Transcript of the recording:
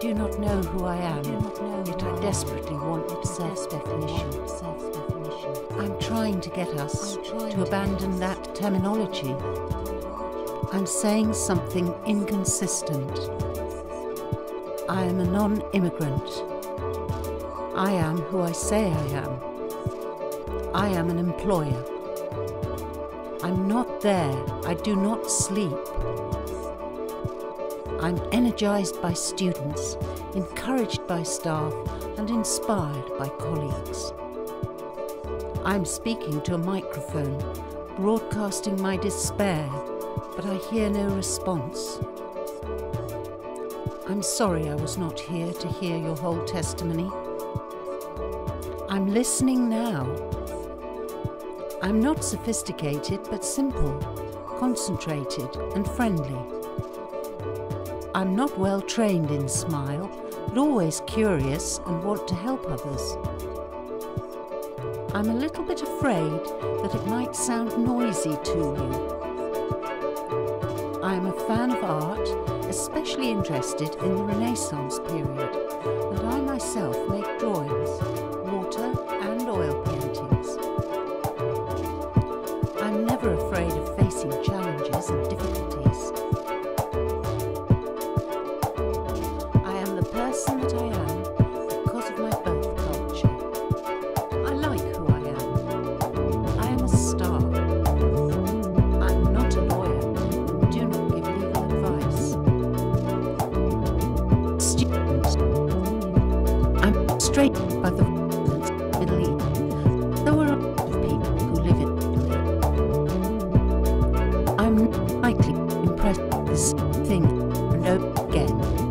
do not know who I am, yet I desperately want self-definition. I'm trying to get us to abandon that terminology. I'm saying something inconsistent. I am a non-immigrant. I am who I say I am. I am an employer. I'm not there. I do not sleep. I'm energized by students, encouraged by staff, and inspired by colleagues. I'm speaking to a microphone, broadcasting my despair, but I hear no response. I'm sorry I was not here to hear your whole testimony. I'm listening now. I'm not sophisticated, but simple, concentrated, and friendly. I'm not well trained in smile, but always curious and want to help others. I'm a little bit afraid that it might sound noisy to you. I am a fan of art, especially interested in the Renaissance period, and I myself make drawings, water and oil straight by the Middle East. There were a lot of people who live in Italy. I'm not likely to impress this thing and over again.